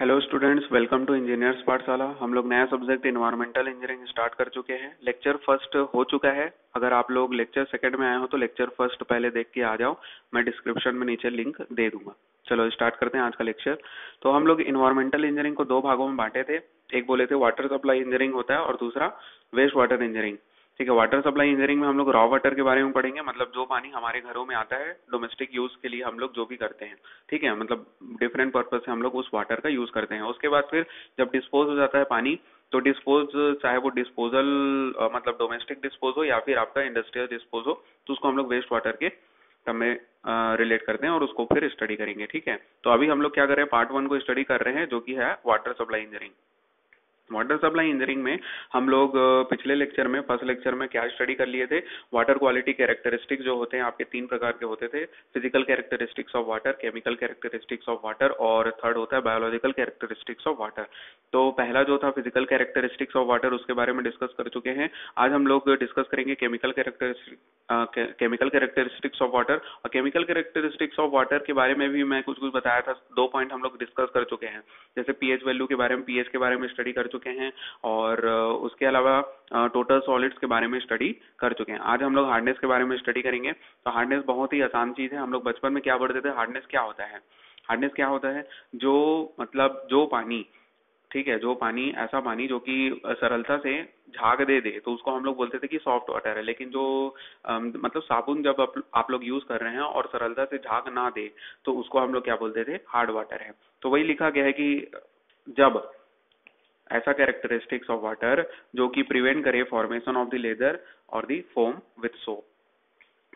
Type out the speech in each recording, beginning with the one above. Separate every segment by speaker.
Speaker 1: Hello students welcome to engineers Pathshala हम लोग नया सब्जेक्ट इन्वायरमेंटल इंजीनियरिंग स्टार्ट कर चुके हैं। लेक्चर फ़र्स्ट हो चुका है। अगर आप लोग लेक्चर सेकंड में आए हो तो लेक्चर फ़र्स्ट पहले देख के आ जाओ। मैं डिस्क्रिप्शन में नीचे लिंक दे दूँगा। चलो स्टार्ट करते हैं आज का लेक्चर तो हम लोग इन्वायरमेंटल इंजीनियरिंग को दो भागों में बांटे थे। एक बोले थे वाटर सप्लाई इंजीनियरिंग होता है और दूसरा वेस्ट वाटर इंजीनियरिंग ठीक है वाटर सप्लाई इंजीनियरिंग में हम लोग रॉ वाटर के बारे में पढ़ेंगे। मतलब जो पानी हमारे घरों में आता है डोमेस्टिक यूज़ के लिए हम लोग जो भी करते हैं। ठीक है मतलब डिफरेंट पर्पज से हम लोग उस वाटर का यूज़ करते हैं। उसके बाद फिर जब डिस्पोज हो जाता है पानी तो डिस्पोज चाहे वो डिस्पोजल मतलब डोमेस्टिक डिस्पोज हो या फिर आपका इंडस्ट्रियल डिस्पोज हो तो उसको हम लोग वेस्ट वाटर के में रिलेट करते हैं और उसको फिर स्टडी करेंगे। ठीक है तो अभी हम लोग क्या कर रहे हैं पार्ट वन को स्टडी कर रहे हैं, जो कि है water supply engineering water supply engineering में हम लोग पिछले लेक्चर में फ़र्स्ट लेक्चर में क्या स्टडी कर लिए थे? वाटर क्वालिटी कैरेक्टरिस्टिक्स जो होते हैं, आपके तीन प्रकार के होते थे। Physical characteristics of water chemical characteristics of water और थर्ड होता है बायोलॉजिकल कैरेक्टरिस्टिक्स ऑफ़ वाटर तो पहला जो था फ़िज़िकल कैरेक्टरिस्टिक्स ऑफ़ वाटर उसके बारे में डिस्कस कर चुके हैं। आज हम लोग डिस्कस करेंगे chemical characteristic chemical characteristics of water और केमिकल कैरेक्टरिस्टिक्स ऑफ़ वाटर के बारे में भी मैं कुछ कुछ बताया था। दो पॉइंट हम लोग डिस्कस कर चुके हैं। जैसे पीएच वैल्यू के बारे में पीएच के बारे में स्टडी कर चुके हैं और उसके अलावा टोटल सॉलिड्स के बारे में स्टडी कर चुके हैं। आज हम लोग हार्डनेस के बारे में स्टडी करेंगे। तो हार्डनेस बहुत ही आसान चीज़ है। हम लोग बचपन में क्या पढ़ते थे? हार्डनेस क्या होता है? हार्डनेस क्या होता है? जो मतलब जो पानी ठीक है? जो पानी ऐसा पानी जो कि सरलता से झाग दे दे तो उसको हम लोग बोलते थे कि सॉफ्ट वाटर है। लेकिन जो आ, मतलब साबुन जब आप, आप लोग यूज़ कर रहे हैं और सरलता से झाग ना दे तो उसको हम लोग क्या बोलते थे? हार्ड वाटर है। तो वही लिखा गया है कि जब ऐसा कैरेक्टरिस्टिक्स ऑफ़ वाटर जो कि प्रिवेंट करे फॉर्मेशन ऑफ़ द लेदर और द फोम विथ सोप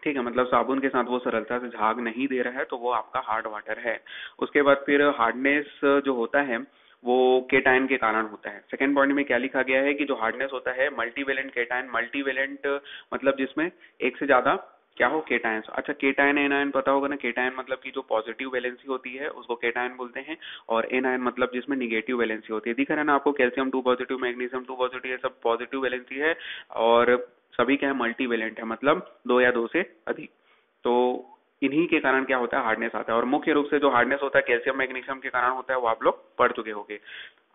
Speaker 1: ठीक है मतलब साबुन के साथ वो सरलता से झाग नहीं दे रहा है तो वो आपका हार्ड वाटर है। उसके बाद फिर हार्डनेस जो होता है, वो केटाइन के कारण होता है। सेकेंड पॉइंट में क्या लिखा गया है कि जो हार्डनेस होता है मल्टीवेलेंट केटाइन मल्टीवेलेंट मतलब जिसमें एक से ज़्यादा क्या हो केटायन? अच्छा केटायन एनायन पता होगा ना? केटायन मतलब की जो पॉजिटिव वैलेंसी होती है, उसको केटायन बोलते हैं, और एन आयन मतलब जिसमें निगेटिव वैलेंसी होती है। दिख रहा है ना आपको? Calcium two positive magnesium two positive ये सब पॉजिटिव वैलेंसी है, और सभी क्या है? मल्टी वेलेंट है मतलब दो या दो से अधिक। तो इन्हीं के कारण क्या होता है? हार्डनेस आता है। और मुख्य रूप से जो हार्डनेस होता है कैल्सियम मैग्नीशियम के कारण होता है, वो आप लोग पढ़ चुके होंगे।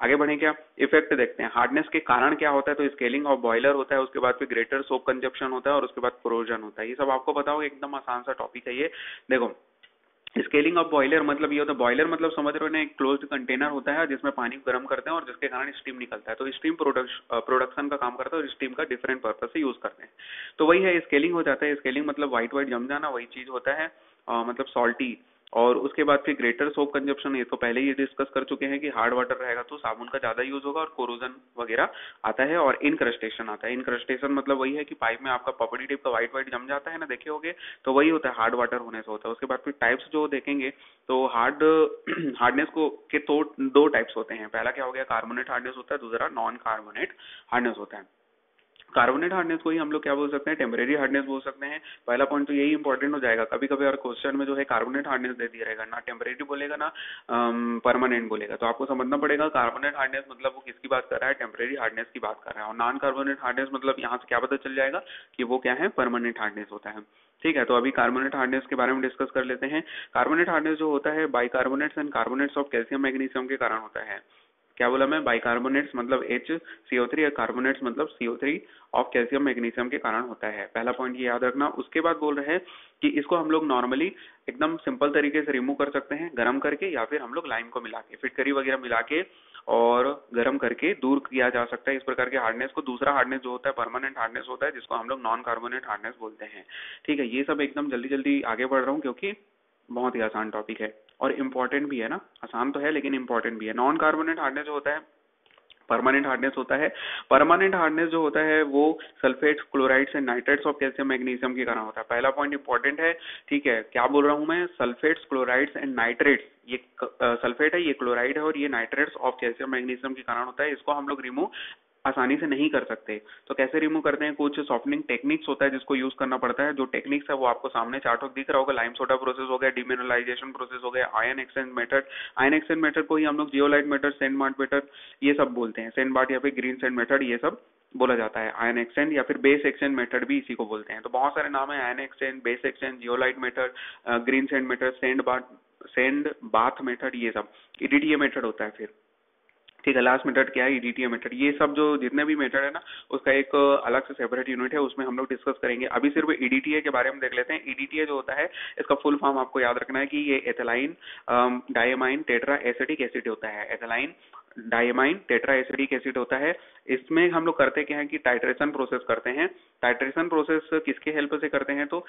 Speaker 1: आगे बढ़े क्या? इफ़ेक्ट देखते हैं। हार्डनेस के कारण क्या होता है? तो स्केलिंग ऑफ़ बॉयलर होता है, उसके बाद फिर ग्रेटर सोप कंजप्शन होता है और उसके बाद प्रोजन होता है। ये सब आपको बताओ, एकदम आसान सा टॉपिक है ये। देखो स्केलिंग ऑफ़ बॉयलर मतलब ये होता है बॉयलर मतलब समझ रहे हो ना एक क्लोज्ड कंटेनर होता है जिसमें पानी गर्म करते हैं और जिसके कारण स्टीम निकलता है। तो स्टीम प्रोडक्शन का काम करता है और स्टीम का डिफरेंट पर्पज से यूज़ करते हैं। तो वही है स्केलिंग हो जाता है। स्केलिंग मतलब व्हाइट व्हाइट जम जाना वही चीज़ होता है आ, मतलब सॉल्टी और उसके बाद फिर ग्रेटर सोप कंजप्शन ये तो पहले ही डिस्कस कर चुके हैं कि हार्ड वाटर रहेगा तो साबुन का ज़्यादा यूज़ होगा और कोरोजन वगैरह आता है और इनक्रस्टेशन आता है। इनक्रस्टेशन मतलब वही है कि पाइप में आपका पपड़ी टिप का व्हाइट व्हाइट जम जाता है ना, देखे होगे? तो वही होता है हार्ड वाटर होने से होता है। उसके बाद फिर टाइप्स जो देखेंगे तो हार्ड हार्डनेस को, के तो दो टाइप्स होते हैं। पहला क्या हो गया? कार्बोनेट हार्डनेस होता है, दूसरा नॉन कार्बोनेट हार्डनेस होता है। कार्बोनेट हार्डनेस को ही हम लोग क्या बोल सकते हैं? टेम्परेरी हार्डनेस बोल सकते हैं। पहला पॉइंट तो यही इंपॉर्टेंट हो जाएगा। कभी कभी और क्वेश्चन में जो है कार्बोनेट हार्डनेस दे दिया रहेगा। ना टेम्परेरी बोलेगा, ना परमानेंट बोलेगा। तो आपको समझना पड़ेगा कार्बोनेट हार्डनेस मतलब वो किसकी बात कर रहा है? टेम्परेरी हार्डनेस की बात कर रहा है। और नॉन कार्बोनेट हार्डनेस मतलब यहाँ से क्या पता चल जाएगा कि वो क्या है? परमानेंट हार्डनेस होता है। ठीक है तो अभी कार्बोनेट हार्डनेस के बारे में डिस्कस कर लेते हैं। कार्बोनेट हार्डनेस जो होता है bicarbonates and carbonates of calcium magnesium के कारण होता है। क्या बोला मैं? बाइकार्बोनेट्स मतलब एच सीओ थ्री या कार्बोनेट्स मतलब C O three of calcium magnesium के कारण होता है। पहला पॉइंट ये याद रखना। उसके बाद बोल रहे हैं कि इसको हम लोग नॉर्मली एकदम सिंपल तरीके से रिमूव कर सकते हैं, गर्म करके या फिर हम लोग लाइम को मिला के, फिटकरी वगैरह मिला के और गर्म करके दूर किया जा सकता है। इस प्रकार के हार्डनेस को दूसरा हार्डनेस जो होता है परमानेंट हार्डनेस होता है, जिसको हम लोग नॉन कार्बोनेट हार्डनेस बोलते हैं। ठीक है, ये सब एकदम जल्दी जल्दी आगे बढ़ रहा हूँ क्योंकि बहुत ही आसान टॉपिक है। और इम्पोर्टेंट भी है ना। आसान तो है, लेकिन इम्पोर्टेंट भी है। नॉन कार्बोनेट हार्डनेस जो होता है परमानेंट हार्डनेस होता है। परमानेंट हार्डनेस जो होता है, वो sulphates chlorides and nitrates of calcium magnesium के कारण होता है। पहला पॉइंट इंपॉर्टेंट है, ठीक है, क्या बोल रहा हूँ मैं? सल्फेट्स क्लोराइड्स एंड नाइट्रेट्स ये सल्फेट है, ये क्लोराइड है और ये नाइट्रेट्स ऑफ़ कैल्शियम मैग्नीशियम के कारण होता है। इसको हम लोग रिमूव आसानी से नहीं कर सकते। तो कैसे रिमूव करते हैं? कुछ सॉफ्टनिंग टेक्निक्स होता है जिसको यूज़ करना पड़ता है। जो टेक्निक्स है वो आपको सामने चार्ट दिख रहा होगा। लाइम सोडा प्रोसेस हो गया डिमिनलाइजेशन प्रोसेस हो गया ion exchange method ion exchange method को ही हम लोग zeolite method sand mart method ये सब बोलते हैं। सेंड मार्ट या फिर ग्रीन सेंड मेथड ये सब बोला जाता है। आयन एक्सचेंज या फिर बेस एक्सचेंज मेथड भी इसी को बोलते हैं। तो बहुत सारे नाम है। Ion exchange base exchange zeolite method green sand method sand bart sand bath method ये सब। ईडीटीए मेथड होता है फिर। ठीक है लास्ट मेथड क्या है? ईडीटीए मेथड ये सब जो जितने भी मेथड है ना, उसका एक अलग से सेपरेट यूनिट है, उसमें हम लोग डिस्कस करेंगे। अभी सिर्फ़ ईडीटीए के बारे में देख लेते हैं। ईडीटीए जो होता है, इसका फुल फॉर्म आपको याद रखना है कि ये ethylene diamine tetra acidic acid होता है। Ethylene diamine tetra acidic acid होता है। इसमें हम लोग करते क्या है कि टाइट्रेशन प्रोसेस करते हैं। टाइट्रेशन प्रोसेस किसके हेल्प से करते हैं? तो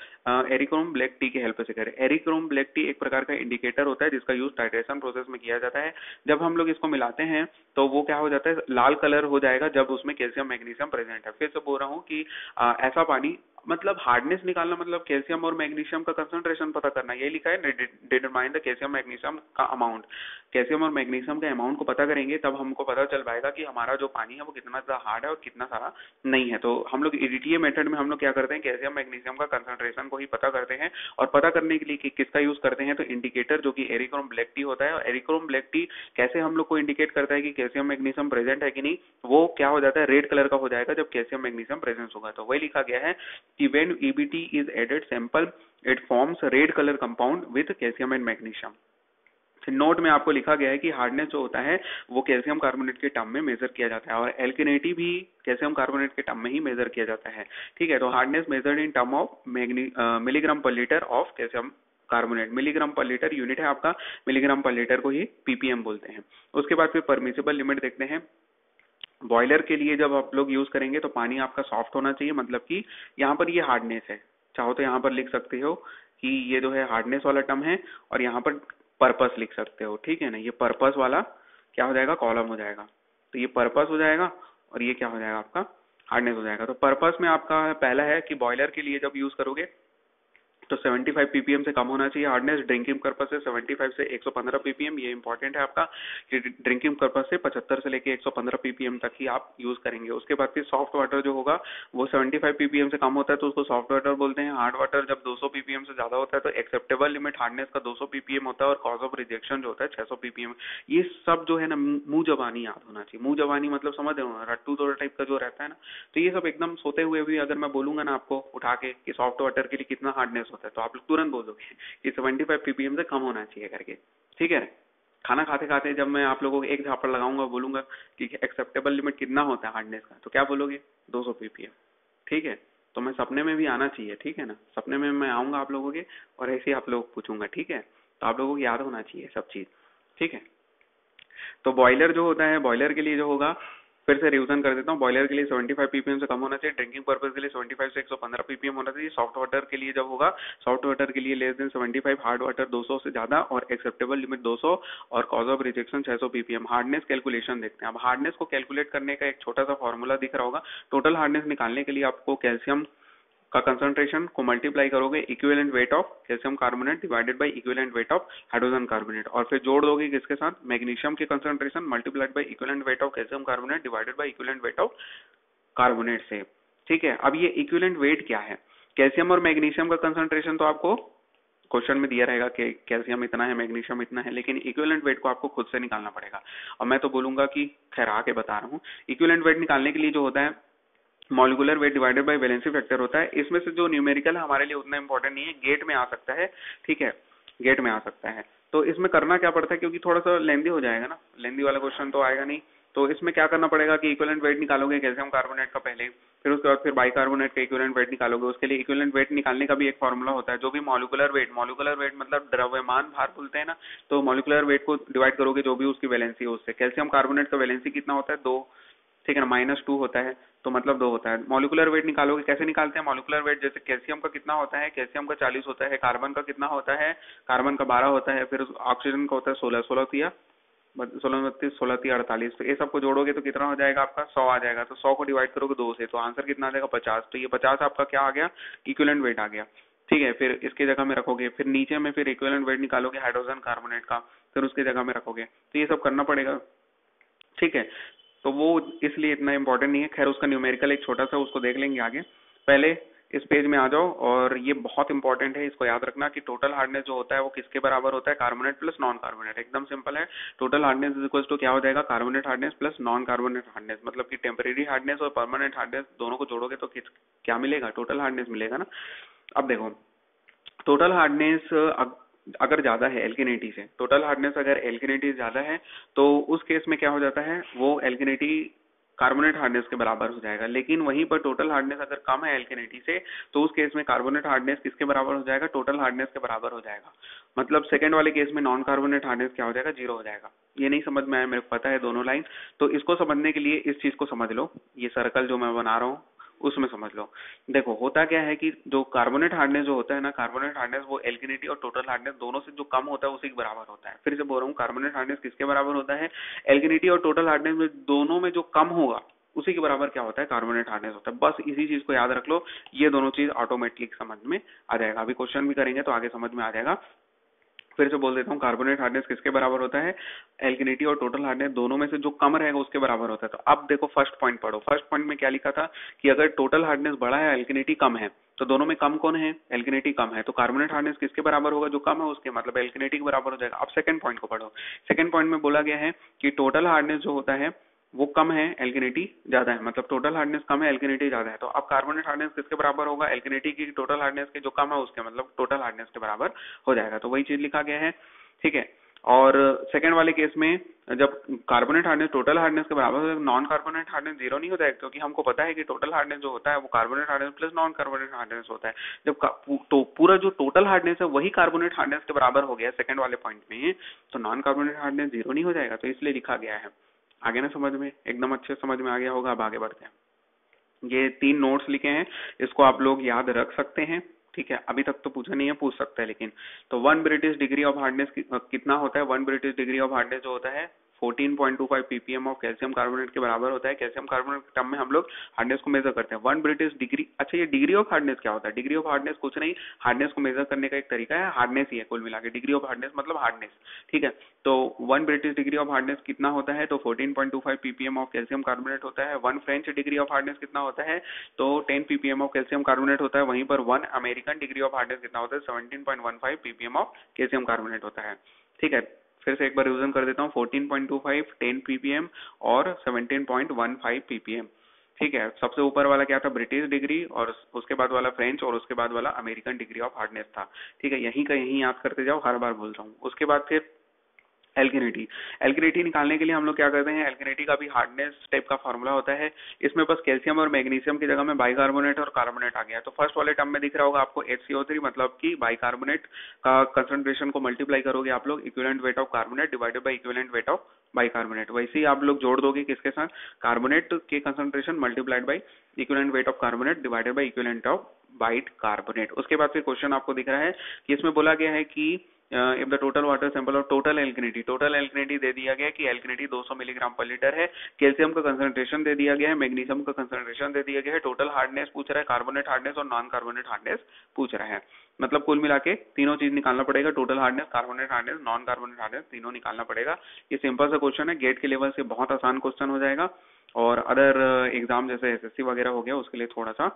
Speaker 1: एरिक्रोम ब्लैक टी के हेल्प से करें। एरिक्रोम ब्लैक टी एक प्रकार का इंडिकेटर होता है जिसका यूज़ टाइट्रेशन प्रोसेस में किया जाता है। जब हम लोग इसको मिलाते हैं तो वो क्या हो जाता है? लाल कलर हो जाएगा जब उसमें कैल्शियम मैग्नीशियम प्रेजेंट है। फिर से बोल रहा हूँ कि ऐसा पानी मतलब हार्डनेस निकालना मतलब कैल्शियम और मैग्नीशियम का कंसंट्रेशन पता करना। ये लिखा है डिटरमाइन द कैल्शियम मैग्नीशियम का अमाउंट कैल्शियम और मैग्नीशियम के अमाउंट को पता करेंगे, तब हमको पता चल पाएगा कि हमारा जो पानी है वो कितना ज़्यादा हार्ड है और कितना सारा नहीं है। तो हम लोग ईडीटीए मेथड में हम लोग क्या करते हैं कैल्शियम मैग्नीशियम का कंसंट्रेशन को ही पता करते हैं और पता करने के लिए कि, किसका यूज़ करते हैं तो इंडिकेटर जो कि एरिक्रोम ब्लैक टी होता है। और एरिक्रोम ब्लैक टी कैसे हम लोग को इंडिकेट करता है कि कैल्शियम मैग्नीशियम प्रेजेंट है कि नहीं, वो क्या हो जाता है रेड कलर का हो जाएगा जब कैल्शियम मैग्नीशियम प्रेजेंस होगा। तो वही लिखा गया है when EBT is added sample it forms red colour compound with calcium and magnesium note में आपको लिखा गया है कि हार्डनेस जो होता है, वो कैल्शियम कार्बोनेट के टर्म में मेजर किया जाता है और एल्किनेटी भी कैल्शियम कार्बोनेट के टर्म में ही मेजर किया जाता है। ठीक है तो hardness measured in term of milligram per litre of calcium carbonate milligram per litre unit है आपका मिलीग्राम पर लीटर को ही पीपीएम बोलते हैं। उसके बाद फिर परमिसेबल लिमिट देखते हैं। बॉयलर के लिए जब आप लोग यूज़ करेंगे तो पानी आपका सॉफ्ट होना चाहिए मतलब कि यहाँ पर ये हार्डनेस है। चाहो तो यहाँ पर लिख सकते हो कि ये जो है हार्डनेस वाला टर्म है और यहाँ पर पर्पस लिख सकते हो, ठीक है ना? ये पर्पस वाला क्या हो जाएगा? कॉलम हो जाएगा। तो ये पर्पस हो जाएगा और ये क्या हो जाएगा? आपका हार्डनेस हो जाएगा। तो पर्पस में आपका पहला है कि बॉयलर के लिए जब यूज़ करोगे तो 75 पीपीएम से कम होना चाहिए। हार्डनेस ड्रिंकिंग पर्पज से 75 से 115 पीपीएम ये इंपॉर्टेंट है आपका कि ड्रिंकिंग पर्पज से 75 से लेके 115 पीपीएम तक ही आप यूज़ करेंगे। उसके बाद फिर सॉफ्ट वाटर जो होगा, वो 75 पीपीएम से कम होता है तो उसको सॉफ्ट वाटर बोलते हैं। हार्ड वाटर जब 200 पीपीएम से ज़्यादा होता है तो एक्सेप्टेबल लिमिट हार्डनेस का 200 पीपीएम होता है और कॉज ऑफ़ रिजेक्शन जो होता है 600 पीपीएम ये सब जो है ना, मुँह जबानी याद होना चाहिए। मुँह जबानी मतलब समझ रहे हो रट्टू तोड़ टाइप का जो रहता है ना। तो ये सब एकदम सोते हुए भी अगर मैं बोलूँगा ना आपको उठा के कि सॉफ्ट वाटर के लिए कितना हार्डनेस होता है तो आप लोग तुरंत बोल दोगे कि सेवेंटी फाइव पीपीएम से कम होना चाहिए करके। ठीक है खाना खाते खाते जब मैं आप लोगों को एक झापड़ लगाऊँगा, बोलूँगा कि एक्सेप्टेबल लिमिट कितना होता है हार्डनेस का तो क्या बोलोगे? 200 पीपीएम ठीक है? तो मैं सपने में भी आना चाहिए, ठीक है ना? सपने में मैं आऊँगा आप लोगों के और ऐसे ही आप लोग पूछूँगा, ठीक है? तो आप लोगों को याद होना चाहिए सब चीज़। ठीक है? तो बॉयलर जो होता है बॉयलर के लिए जो होगा फिर से रिविजन कर देता हूँ। बॉयलर के लिए 75 पीपीएम से कम होना चाहिए। ड्रिंकिंग पर्पज के लिए 75 से 115 पीपीएम होना चाहिए। सॉफ्ट वाटर के लिए जब होगा सॉफ्ट वाटर के लिए लेस देन 75 हार्ड वाटर 200 से ज़्यादा और एक्सेप्टेबल लिमिट 200 और cause of rejection 600 ppm hardness calculation देखते हैं। अब हार्डनेस को कैलकुलेट करने का एक छोटा सा फॉर्मूला दिख रहा होगा। टोटल हार्डनेस निकालने के लिए आपको कैल्शियम का कंसंट्रेशन को मल्टीप्लाई करोगे equivalent weight of calcium carbonate divided by equivalent weight of hydrogen carbonate और फिर जोड़ दोगे किसके साथ? मैग्नीशियम के concentration multiplied by equivalent weight of calcium carbonate divided by equivalent weight of carbonate से। ठीक है? अब ये इक्विवेलेंट वेट क्या है? कैल्शियम और मैग्नीशियम का कंसंट्रेशन तो आपको क्वेश्चन में दिया रहेगा कि कैल्शियम इतना है मैग्नीशियम इतना है, लेकिन इक्विवेलेंट वेट को आपको खुद से निकालना पड़ेगा। और मैं तो बोलूँगा कि खैर आके बता रहा हूँ। इक्विवेलेंट वेट निकालने के लिए जो होता है molecular weight divided by valency factor होता है। इसमें से जो न्यूमेरिकल हमारे लिए उतना इंपॉर्टेंट नहीं है। गेट में आ सकता है, ठीक है? गेट में आ सकता है। तो इसमें करना क्या पड़ता है? क्योंकि थोड़ा सा लेंदी हो जाएगा ना। लेंदी वाला क्वेश्चन तो आएगा नहीं। तो इसमें क्या करना पड़ेगा कि इक्वलेंट वेट निकालोगे कैल्शियम कार्बोनेट का पहले। फिर उसके बाद फिर बाइकार्बोनेट का इक्वलेंट वेट निकालोगे। उसके लिए इक्वलेंट वेट निकालने का भी एक फॉर्मूला होता है, जो भी मॉलिकुलर वेट मॉलिकुलर वेट मतलब द्रव्यमान भार बोलते हैं ना। तो मॉलिकुलर वेट को डिवाइड करोगे जो भी उसकी वैलेंसी है उससे। कैल्शियम कार्बोनेट का वैलेंसी कितना होता है? दो। ठीक है ना माइनस टू होता है तो मतलब दो होता है। मॉलिकुलर वेट निकालोगे, कैसे निकालते हैं? मॉलिकुलर वेट जैसे कैल्शियम का कितना होता है कैल्शियम का चालीस होता है कार्बन का कितना होता है कार्बन का बारह होता है, फिर ऑक्सीजन का होता है सोलह सोलह तिया सोलह बत्तीस, सोलह तिया अड़तालीस तो ये सबको जोड़ोगे तो कितना हो जाएगा आपका? सौ आ जाएगा। तो सौ को डिवाइड करोगे, दो से तो आंसर कितना आ जाएगा? पचास। तो ये पचास आपका क्या आ गया? इक्वलेंट वेट आ गया। ठीक है, फिर इसके जगह में रखोगे, फिर नीचे में फिर इक्विलेंट वेट निकालोगे हाइड्रोजन कार्बोनेट का, फिर उसके जगह में रखोगे। तो ये सब करना पड़ेगा। ठीक है तो वो इसलिए इतना इम्पोर्टेंट नहीं है। खैर, उसका न्यूमेरिकल एक छोटा सा, उसको देख लेंगे आगे। पहले इस पेज में आ जाओ और ये बहुत इंपॉर्टेंट है, इसको याद रखना कि टोटल हार्डनेस जो होता है, वो किसके बराबर होता है? कार्बोनेट प्लस नॉन कार्बोनेट एकदम सिंपल है। Total hardness is equal to क्या हो जाएगा? Carbonate hardness plus non carbonate hardness मतलब कि टेम्परेरी हार्डनेस और परमानेंट हार्डनेस दोनों को जोड़ोगे तो क्या मिलेगा? टोटल हार्डनेस मिलेगा ना? अब देखो टोटल हार्डनेस अगर ज़्यादा है एल्किनिटी से टोटल हार्डनेस अगर एल्किनिटी ज़्यादा है तो उस केस में क्या हो जाता है, वो एल्किनिटी कार्बोनेट हार्डनेस के बराबर हो जाएगा। लेकिन वहीं पर टोटल हार्डनेस अगर कम है एल्किनिटी से तो उस केस में कार्बोनेट हार्डनेस किसके बराबर हो जाएगा? टोटल हार्डनेस के बराबर हो जाएगा। मतलब सेकंड वाले केस में नॉन कार्बोनेट हार्डनेस क्या हो जाएगा? ज़ीरो हो जाएगा। ये नहीं समझ में आया, मेरे को पता है दोनों लाइन तो इसको समझने के लिए इस चीज़ को समझ लो। ये सर्कल जो मैं बना रहा हूँ उसमें समझ लो। देखो, होता क्या है कि जो कार्बोनेट हार्डनेस जो होता है ना कार्बोनेट हार्डनेस वो एल्किनिटी और टोटल हार्डनेस दोनों से जो कम होता है, उसी के बराबर होता है। फिर से बोल रहा हूँ कार्बोनेट हार्डनेस किसके बराबर होता है? एल्किनिटी और टोटल हार्डनेस में दोनों में जो कम होगा, उसी के बराबर क्या होता है? कार्बोनेट हार्डनेस होता है। बस इसी चीज़ को याद रख लो, ये दोनों चीज़ ऑटोमेटिक समझ में आ जाएगा। अभी क्वेश्चन भी करेंगे तो आगे समझ में आ जाएगा। फिर से बोल देता हूँ कार्बोनेट हार्डनेस किसके बराबर होता है? एल्किनिटी और टोटल हार्डनेस दोनों में से जो कम रहेगा उसके बराबर होता है। तो अब देखो फ़र्स्ट पॉइंट पढ़ो। फ़र्स्ट पॉइंट में क्या लिखा था कि अगर टोटल हार्डनेस बड़ा है एल्किनिटी कम है तो दोनों में कम कौन है? एल्किनिटी कम है। तो कार्बोनेट हार्डनेस किसके बराबर होगा जो कम है उसके? मतलब एल्किनिटी के बराबर हो जाएगा। अब सेकंड पॉइंट को पढ़ो। सेकंड पॉइंट में बोला गया है कि टोटल हार्डनेस जो होता है वो कम है एल्किनिटी ज़्यादा है। मतलब टोटल हार्डनेस कम है एल्किनिटी ज़्यादा है। तो अब कार्बोनेट हार्डनेस किसके बराबर होगा? एल्किनिटी की टोटल हार्डनेस के जो कम है, उसके मतलब टोटल हार्डनेस के बराबर हो जाएगा। तो वही चीज़ लिखा गया है। ठीक है? और सेकेंड वाले केस में जब कार्बोनेट हार्डनेस टोटल हार्डनेस के बराबर नॉन कार्बोनेट हार्डनेस ज़ीरो नहीं होता है क्योंकि हमको पता है कि टोटल हार्डनेस जो होता है, वो carbonate hardness plus non carbonate hardness होता है। जब तो पूरा जो टोटल हार्डनेस है, वही कार्बोनेट हार्डनेस के बराबर हो गया सेकंड वाले पॉइंट में। तो नॉन कार्बोनेट हार्डनेस ज़ीरो नहीं हो जाएगा तो इसलिए लिखा गया है। आगे ना समझ में, एकदम अच्छे समझ में आ गया होगा, अब आगे बढ़ते हैं। ये तीन नोट्स लिखे हैं, इसको आप लोग याद रख सकते हैं, ठीक है? अभी तक तो पूछा नहीं है, पूछ सकते हैं, लेकिन। तो one British degree of hardness कितना होता है? One British degree of hardness जो होता है 14.25 ppm ऑफ़ कैल्शियम कार्बोनेट के बराबर होता है। कैल्शियम कार्बोनेट के टर्म में हम लोग हार्डनेस को मेजर करते हैं। वन ब्रिटिश डिग्री अच्छा ये डिग्री ऑफ़ हार्डनेस क्या होता है? डिग्री ऑफ़ हार्डनेस कुछ नहीं हार्डनेस को मेजर करने का एक तरीका है। हार्डनेस ही है कुल मिला डिग्री ऑफ़ हार्डनेस मतलब हार्डनेस ठीक है? तो one British degree of hardness कितना होता है? तो 14.25 ppm ऑफ़ कैल्शियम कार्बोनेट होता है। One French degree of hardness कितना होता है? तो 10 ppm ऑफ़ कैल्शियम कार्बोनेट होता है। वहीं पर one American degree of hardness कितना होता है? 17.15 ppm ऑफ़ कैल्शियम कार्बोनेट होता है। ठीक है? फिर से एक बार रिविजन कर देता हूँ 14.25 10 ppm और 17.15 ppm ठीक है, सबसे ऊपर वाला क्या था? ब्रिटिश डिग्री और उसके बाद वाला फ्रेंच और उसके बाद वाला अमेरिकन डिग्री ऑफ़ हार्डनेस था। ठीक है, यहीं का यहीं याद करते जाओ, हर बार बोल रहा हूँ उसके बाद फिर एल्किनिटी एल्किनिटी निकालने के लिए हम लोग क्या करते हैं एल्किनिटी का भी हार्डनेस टाइप का फॉर्मूला होता है। इसमें बस कैल्शियम और मैग्नीशियम की जगह में बाइकार्बोनेट और कार्बोनेट आ गया। तो फ़र्स्ट वाले टर्म में दिख रहा होगा आपको एच मतलब की बाइकार्बोनेट का कंसंट्रेशन को मल्टीप्लाई करोगे आप लोग equivalent weight of carbonate divided by equivalent weight of bicarbonate वैसे ही आप लोग जोड़ दोगे किसके साथ? कार्बोनेट के concentration multiplied by equivalent weight of carbonate divided by equivalent of bicarbonate उसके बाद फिर क्वेश्चन आपको दिख रहा है कि इसमें बोला गया है कि if the total water sample और टोटल एल्किनिटी टोटल एल्किनिटी दे दिया गया कि एल्किनिटी 200 मिलीग्राम पर लीटर है कैल्शियम का कंसंट्रेशन दे दिया गया है मैग्नीशियम का कंसंट्रेशन दे दिया गया है टोटल हार्डनेस पूछ रहा है कार्बोनेट हार्डनेस और नॉन कार्बोनेट हार्डनेस पूछ रहा है। मतलब कुल मिला के तीनों चीज़ निकालना पड़ेगा total hardness carbonate hardness non carbonate hardness तीनों निकालना पड़ेगा। ये सिंपल सा क्वेश्चन है गेट के लेवल से बहुत आसान क्वेश्चन हो जाएगा। और अदर एग्ज़ाम जैसे एसएससी वगैरह हो गया, उसके लिए थोड़ा सा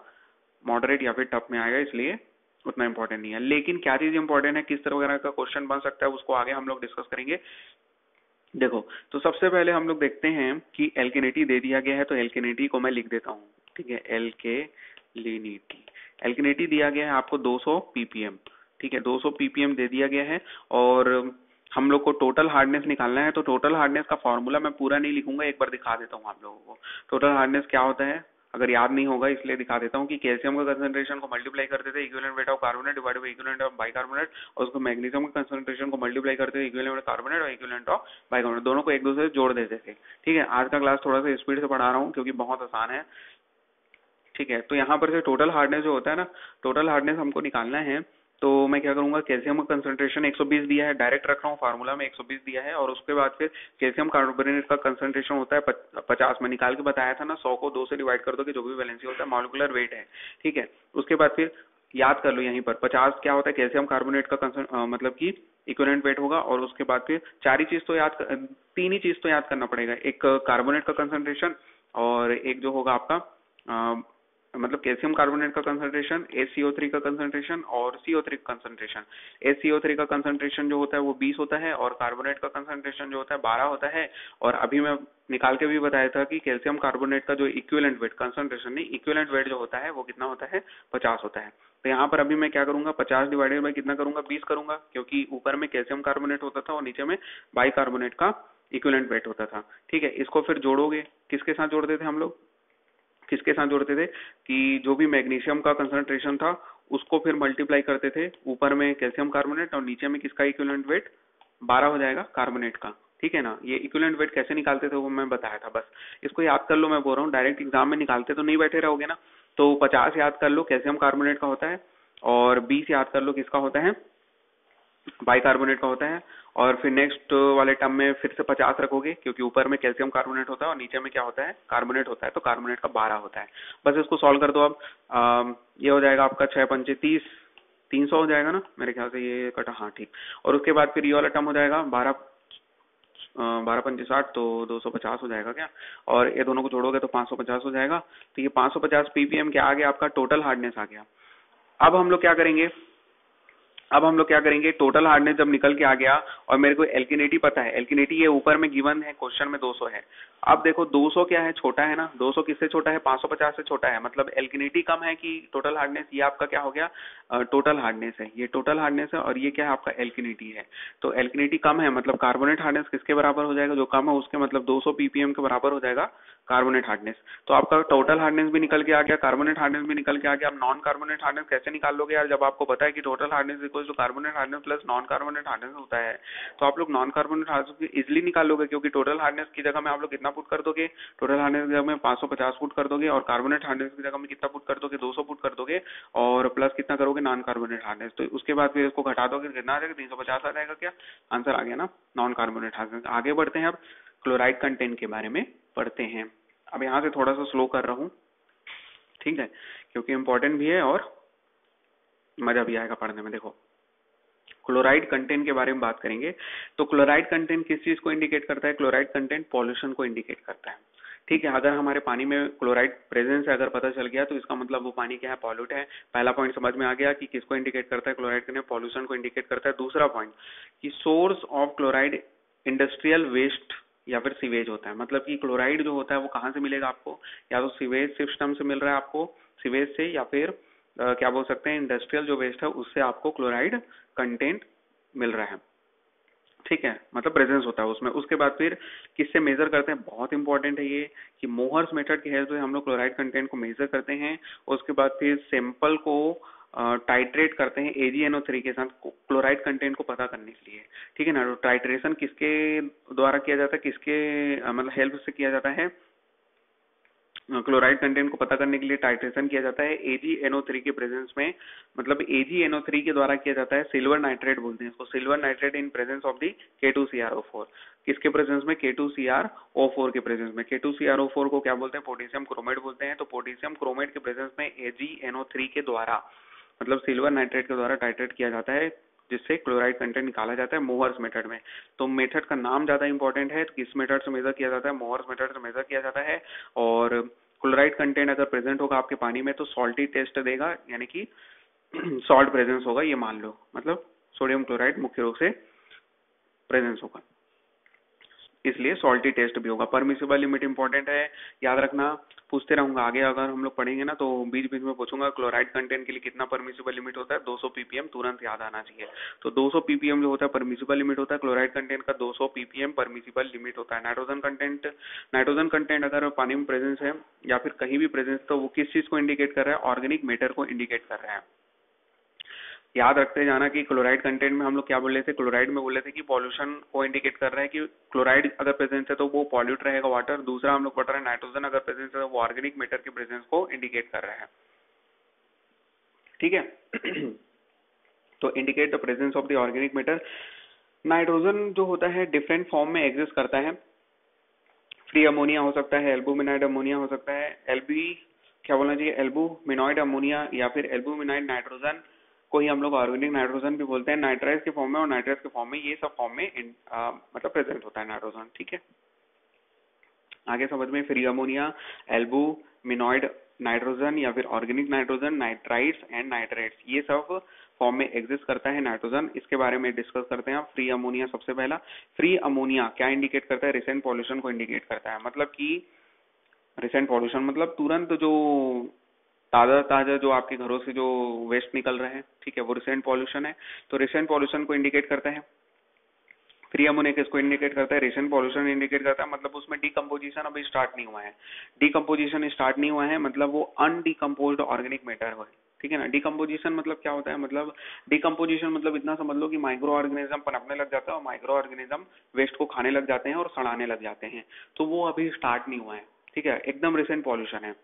Speaker 1: मॉडरेट या फिर टफ में आएगा, इसलिए उतना इंपॉर्टेंट नहीं है। लेकिन क्या चीज़ इंपॉर्टेंट है? किस तरह वगैरह का क्वेश्चन बन सकता है, उसको आगे हम लोग डिस्कस करेंगे। देखो तो सबसे पहले हम लोग देखते हैं कि एल्केनिटी दे दिया गया है तो एल्केनिटी को मैं लिख देता हूँ। ठीक है? एल के लिनिटी एल्केनिटी दिया गया है आपको 200 ppm ठीक है? 200 ppm दे दिया गया है और हम लोग को टोटल हार्डनेस निकालना है। तो टोटल हार्डनेस का फॉर्मूला मैं पूरा नहीं लिखूँगा, एक बार दिखा देता हूँ आप लोगों को। टोटल हार्डनेस क्या होता है? अगर याद नहीं होगा, इसलिए दिखा देता हूँ कि कैल्सियम का कंसंट्रेशन को मल्टीप्लाई करते थे equivalent weight of carbonate divide by equivalent of bicarbonate और उसको मैग्नीशियम का कंसंट्रेशन को मल्टीप्लाई करते थे इक्विवेलेंट कार्बोनेट और इक्विवेलेंट ऑफ़ बाइकार्बोनेट दोनों को एक दूसरे से जोड़ देते थे। ठीक है, आज का क्लास थोड़ा सा स्पीड से पढ़ा रहा हूँ, क्योंकि बहुत आसान है। ठीक है तो यहाँ पर से टोटल हार्डनेस जो होता है ना टोटल हार्डनेस हमको निकालना है। तो मैं क्या करूँगा कैल्शियम का कंसंट्रेशन 120 दिया है डायरेक्ट रख रहा हूँ फार्मूला में 120 दिया है और उसके बाद फिर कैल्शियम कार्बोनेट का कंसंट्रेशन होता है पचास। में निकाल के बताया था ना सौ को दो से डिवाइड कर दो कि जो भी वैलेंसी होता है मॉलिकुलर वेट है ठीक है? उसके बाद फिर याद कर लो यहीं पर पचास क्या होता है कैल्शियम कार्बोनेट का आ, मतलब की इक्विलेंट वेट होगा और उसके बाद फिर चार ही चीज़ तो याद तीन ही चीज़ तो याद करना पड़ेगा एक कार्बोनेट का कंसंट्रेशन और एक जो होगा आपका मतलब कैल्शियम कार्बोनेट का कंसंट्रेशन थ्री का कंसंट्रेशन और CO3 का कंसंट्रेशन थ्री का कंसंट्रेशन जो होता है वो 20 होता है और कार्बोनेट का कंसंट्रेशन जो होता है 12 होता है। और अभी मैं निकाल के भी बताया था कि कैल्शियम कार्बोनेट का जो इक्विवेलेंट वेट कंसंट्रेशन नहीं इक्विवेलेंट वेट जो होता है वो कितना होता है? पचास होता है। तो यहाँ पर अभी मैं क्या करूँगा, पचास डिवाइडेड बाई कितना करूँगा? बीस करूँगा, क्योंकि ऊपर में कैल्शियम कार्बोनेट होता था और नीचे में बाई कार्बोनेट का इक्विवेलेंट वेट होता था। ठीक है, इसको फिर जोड़ोगे? किसके साथ जोड़ते थे हम लोग? किसके साथ जोड़ते थे? कि जो भी मैग्नीशियम का कंसंट्रेशन था, उसको फिर मल्टीप्लाई करते थे। ऊपर में कैल्शियम कार्बोनेट और नीचे में किसका इक्विवेलेंट वेट बारह हो जाएगा कार्बोनेट का। ठीक है ना? ये इक्विवेलेंट वेट कैसे निकालते थे वो मैं बताया था, बस। इसको याद कर लो, मैं बोल रहा हूँ डायरेक्ट एग्ज़ाम में निकालते तो नहीं बैठे रहोगे ना? तो पचास याद कर लो कैल्शियम कार्बोनेट का होता है और बीस याद कर लो किसका होता है? बाइकार्बोनेट का होता है, और फिर नेक्स्ट वाले टर्म में फिर से पचास रखोगे, क्योंकि ऊपर में कैल्शियम कार्बोनेट होता है और नीचे में क्या होता है? कार्बोनेट होता है तो कार्बोनेट का बारह होता है। बस इसको सॉल्व कर दो अब। ये हो जाएगा आपका छह पंचे तीस। तीन सौ हो जाएगा ना? मेरे ख्याल से ये कटा हाँ ठीक। और उसके बाद फिर ये वाला टर्म हो जाएगा, बारह बारह पंचे साठ तो दो सौ पचास हो जाएगा क्या? और ये दोनों को जोड़ोगे तो पाँच सौ पचास हो जाएगा। तो ये पाँच सौ पचास पीपीएम क्या आ गया आपका टोटल हार्डनेस आ गया। अब हम लोग क्या करेंगे? अब हम लोग क्या करेंगे टोटल हार्डनेस जब निकल के आ गया, और मेरे को एल्किनेटी पता है एल्किनेटी ये ऊपर में गिवन है क्वेश्चन में 200 है। अब देखो 200 क्या है, छोटा है ना? 200 किससे छोटा है? 550 से छोटा है। मतलब एल्किनिटी कम है कि टोटल हार्डनेस ये आपका क्या हो गया? टोटल हार्डनेस है। ये टोटल हार्डनेस है और ये क्या है, आपका एल्किनिटी है। तो एल्किनिटी कम है मतलब कार्बोनेट हार्डनेस किसके बराबर हो जाएगा? जो कम है उसके मतलब 200 पीपीएम के बराबर हो जाएगा। कार्बोनेट हार्डनेस तो आपका टोटल हार्डनेस भी निकल के आ गया कार्बोनेट हार्डनेस भी निकल के आ गया। आप नॉन कार्बोनेट हार्डनेस कैसे निकाल लोगे यार? जब आपको पता है कि total hardness equal to carbonate hardness plus non carbonate hardness होता है तो आप लोग नॉन कार्बोनेट हार्डनेस इजिली निकाल लोगे, क्योंकि टोटल हार्डनेस की जगह में आप लोग कितना पुट कर दोगे? टोटल हार्डनेस की जगह में 550 फुट कर दोगे, और कार्बोनेट हार्डनेस की जगह में कितना फुट कर दोगे? 200 फुट कर दोगे, और प्लस कितना करोगे? नॉन कार्बोनेट हार्डनेस तो उसके बाद फिर इसको घटा दोगे, कितना आ जाएगा? तीन आ जाएगा क्या? आंसर आ गया ना नॉन कार्बोनेट हार्डनेस आगे बढ़ते हैं अब क्लोराइड कंटेंट के बारे में. पढ़ते हैं। अब यहाँ से थोड़ा सा स्लो कर रहा हूँ। ठीक है? क्योंकि इंपॉर्टेंट भी है और मज़ा भी आएगा पढ़ने में, देखो। क्लोराइड कंटेंट के बारे में बात करेंगे। तो क्लोराइड कंटेंट किस चीज़ को इंडिकेट करता है? क्लोराइड कंटेंट पॉल्यूशन को इंडिकेट करता है। ठीक है? अगर हमारे पानी में क्लोराइड प्रेजेंस है, अगर पता चल गया तो इसका मतलब वो पानी क्या है? पॉल्यूट है। पहला पॉइंट समझ में आ गया कि किसको इंडिकेट करता है? क्लोराइड के पॉल्यूशन को इंडिकेट करता है। दूसरा पॉइंट कि source of chloride industrial waste या फिर सीवेज होता है। मतलब कि क्लोराइड जो होता है वो कहाँ से मिलेगा आपको? या तो सीवेज सिस्टम से मिल रहा है आपको सीवेज से या फिर आ, क्या बोल सकते हैं इंडस्ट्रियल जो वेस्ट है उससे आपको क्लोराइड कंटेंट मिल रहा है। ठीक है? मतलब प्रेजेंस होता है उसमें। उसके बाद फिर किससे मेजर करते हैं? बहुत इंपॉर्टेंट है ये कि मोहर्स मेथड के हेल्प से हम लोग क्लोराइड कंटेंट को मेजर करते हैं। उसके बाद फिर सैंपल को टाइट्रेट करते हैं एजीएनओ थ्री के साथ क्लोराइड कंटेंट को पता करने के लिए। ठीक है ना? तो टाइट्रेशन किसके द्वारा किया जाता है? किसके मतलब हेल्प से किया जाता है? क्लोराइड कंटेंट को पता करने के लिए टाइट्रेशन किया जाता है। AgNO3 के प्रेजेंस में मतलब AgNO3 के द्वारा किया जाता है सिल्वर नाइट्रेट बोलते हैं इसको। Silver nitrate in presence of the K2CrO4 किसके प्रेजेंस में? K2Cr O4 के प्रेजेंस में। K2Cr को क्या बोलते हैं? पोटेशियम क्रोमेट बोलते हैं। तो पोटेशियम क्रोमेट के प्रेजेंस में AgNO3 के द्वारा मतलब सिल्वर नाइट्रेट के द्वारा टाइट्रेट किया जाता है, जिससे क्लोराइड कंटेंट निकाला जाता है मोहर्स मेथड में। तो मेथड का नाम ज़्यादा इंपॉर्टेंट है तो किस मेथड से मेजर किया जाता है, मोहर्स मेथड से मेजर किया जाता है, और क्लोराइड कंटेंट अगर प्रेजेंट होगा आपके पानी में तो सॉल्टी टेस्ट देगा, यानी कि सॉल्ट प्रेजेंस होगा, ये मान लो। मतलब सोडियम क्लोराइड मुख्य रूप से प्रेजेंस होगा। इसलिए सॉल्टी टेस्ट भी होगा। परमिसिबल लिमिट इंपॉर्टेंट है। याद रखना, पूछते रहूँगा। आगे अगर हम लोग पढ़ेंगे ना तो बीच बीच में पूछूँगा क्लोराइड कंटेंट के लिए कितना परमिसिबल लिमिट होता है? 200 पीपीएम तुरंत याद आना चाहिए। तो 200 पीपीएम जो होता है परमिसिबल लिमिट होता है। क्लोराइड कंटेंट का 200 पीपीएम परमिसिबल लिमिट होता है। नाइट्रोजन कंटेंट नाइट्रोजन कंटेंट अगर पानी में प्रेजेंस है, या फिर कहीं भी प्रेजेंस तो वो किस चीज़ को इंडिकेट कर रहा है? ऑर्गेनिक मेटर को इंडिकेट कर रहा है। याद रखते जाना कि क्लोराइड कंटेंट में हम लोग क्या बोल रहे थे? क्लोराइड में बोल रहे थे कि पॉल्यूशन को इंडिकेट कर रहे हैं कि क्लोराइड अगर प्रेजेंस है तो वो पॉल्यूट रहेगा वाटर दूसरा हम लोग पढ़ रहे हैं नाइट्रोजन अगर प्रेजेंस है तो वो ऑर्गेनिक मेटर के प्रेजेंस को इंडिकेट कर रहे हैं। ठीक है? तो indicate the presence of the organic matter nitrogen जो होता है डिफरेंट फॉर्म में एग्जिस्ट करता है। फ्री अमोनिया हो सकता है एल्बुमिनाइड अमोनिया हो सकता है एलबी क्या बोलना चाहिए? एल्बुमिनॉइड अमोनिया या फिर एल्बुमिनाइड नाइट्रोजन को ही हम लोग ऑर्गेनिक नाइट्रोजन भी बोलते हैं नाइट्राइज के फॉर्म में और नाइट्राइज के फॉर्म में ये सब फॉर्म में इन, आ, मतलब प्रेजेंट होता है नाइट्रोजन ठीक है? आगे समझ में free ammonia albuminoid nitrogen या फिर organic nitrogen nitrites and nitrates ये सब फॉर्म में एग्जिस्ट करता है नाइट्रोजन। इसके बारे में डिस्कस करते हैं फ्री अमोनिया सबसे पहला। फ्री अमोनिया क्या इंडिकेट करता है? रिसेंट पॉल्यूशन को इंडिकेट करता है। मतलब कि रिसेंट पॉल्यूशन मतलब तुरंत जो ताज़ा ताज़ा जो आपके घरों से जो वेस्ट निकल रहे हैं, ठीक है, वो रिसेंट पॉल्यूशन है। तो रिसेंट पॉल्यूशन को इंडिकेट करता है। फ्री इंडिकेट करता है? रिसेंट पॉल्यूशन इंडिकेट करता है मतलब उसमें डीकम्पोजिशन अभी स्टार्ट नहीं हुआ है। डीकम्पोजिशन स्टार्ट नहीं हुआ है मतलब वो अनडीकम्पोज ऑर्गेनिक मैटर है, ठीक है ना? डिकम्पोजिशन मतलब क्या होता है? मतलब डिकम्पोजिशन मतलब इतना समझ लो कि माइक्रो ऑर्गेनिज्म पनपने लग जाता है और माइक्रो ऑर्गेनिज्म वेस्ट को खाने लग जाते हैं और सड़ाने लग जाते हैं। तो वो अभी स्टार्ट नहीं हुआ है, ठीक है? एकदम रिसेंट पॉल्यूशन है।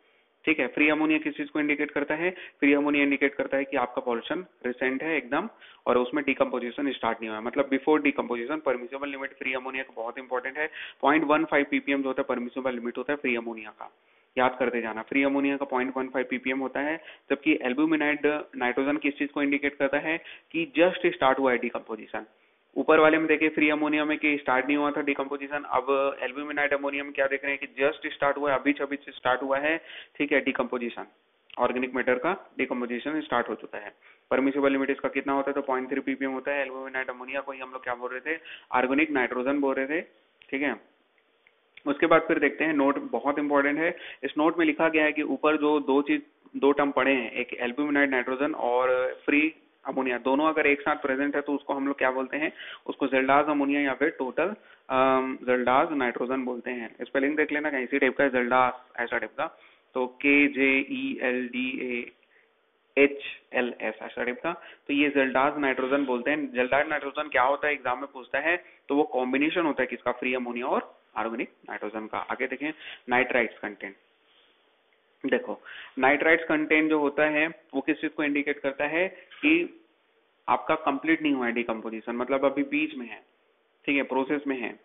Speaker 1: ठीक है? फ्री अमोनिया किस चीज़ को इंडिकेट करता है? फ्री अमोनिया इंडिकेट करता है कि आपका पॉल्यूशन रिसेंट है एकदम, और उसमें डिकम्पोजिशन स्टार्ट नहीं हुआ। मतलब before decomposition permissible limit free ammonia का बहुत इंपॉर्टेंट है। पॉइंट वन फाइव पीपीएम जो होता है परमिसेबल लिमिट होता है फ्री अमोनिया का। याद करते जाना। फ्री अमोनिया का पॉइंट वन फाइव पीपीएम होता है, जबकि एल्ब्यूमिनाइड नाइट्रोजन किस चीज़ को इंडिकेट करता है कि जस्ट स्टार्ट हुआ है डिकम्पोजिशन ऊपर वाले में देखिए फ्री अमोनिया में कि स्टार्ट नहीं हुआ था डिकम्पोजिशन अब एल्ब्यूमिनाइड अमोनिया में क्या देख रहे हैं कि जस्ट स्टार्ट हुआ है अभी अभी स्टार्ट हुआ है, ठीक है डिकम्पोजिशन ऑर्गेनिक मैटर का डिकम्पोजिशन स्टार्ट हो चुका है। परमिसेबल लिमिट इसका कितना होता है तो पॉइंट थ्री पीपीएम होता है एल्ब्यूमिनाइड अमोनिया को ही हम लोग क्या बोल रहे थे ऑर्गेनिक नाइट्रोजन बोल रहे थे, ठीक है। उसके बाद फिर देखते हैं नोट बहुत इंपॉर्टेंट है, इस नोट में लिखा गया है कि ऊपर जो दो चीज़, दो टर्म पड़े हैं, एक एल्ब्यूमिनाइड नाइट्रोजन और फ्री अमोनिया, दोनों अगर एक साथ प्रेजेंट है तो उसको हम लोग क्या बोलते हैं? उसको जेल्डाज अमोनिया या फिर टोटल जेल्डाज नाइट्रोजन बोलते हैं। स्पेलिंग देख लेना इसी टाइप का जेल्डास ऐसा टाइप का। तो K J E L D A H L S ऐसा टाइप का। तो ये जेल्डाज नाइट्रोजन बोलते हैं। जेल्डाज नाइट्रोजन क्या होता है? एग्ज़ाम में पूछता है तो वो कॉम्बिनेशन होता है किसका? फ्री अमोनिया और ऑर्गेनिक नाइट्रोजन का। आगे देखें नाइट्राइट्स कंटेंट देखो नाइट्राइट्स कंटेंट जो होता है, वो किस चीज़ को इंडिकेट करता है कि आपका कंप्लीट नहीं हुआ है डिकम्पोजिशन मतलब अभी बीच में है, ठीक है प्रोसेस में है।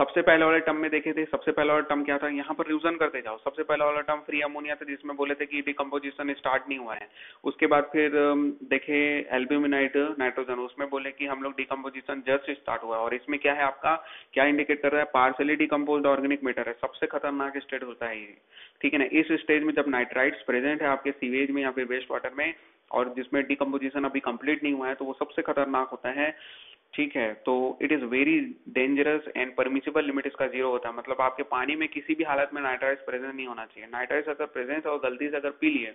Speaker 1: सबसे पहले वाले टर्म में देखे थे, सबसे पहला वाला टर्म क्या था? यहाँ पर रिविजन करते जाओ। सबसे पहला वाला टर्म फ्री अमोनिया था, जिसमें बोले थे कि डिकम्पोजिशन स्टार्ट नहीं हुआ है। उसके बाद फिर देखे एल्ब्यूमिनाइट नाइट्रोजन उसमें बोले कि हम लोग डिकम्पोजिशन जस्ट स्टार्ट हुआ है। और इसमें क्या है आपका? क्या इंडिकेट कर रहा है? पार्सली डिकम्पोज ऑर्गेनिक मैटर है। सबसे खतरनाक स्टेट होता है ये। ठीक है ना? इस स्टेज में जब नाइट्राइट्स प्रेजेंट है आपके सीवेज में या फिर वेस्ट वाटर में, और जिसमें डिकम्पोजिशन अभी कंप्लीट नहीं हुआ है तो वो सबसे खतरनाक होता है। ठीक है तो it is very dangerous and permissible limit इसका ज़ीरो होता है। मतलब आपके पानी में किसी भी हालत में नाइट्राइट्स प्रेजेंट नहीं होना चाहिए। नाइट्राइट्स अगर प्रेजेंस और गलती से अगर पी लिए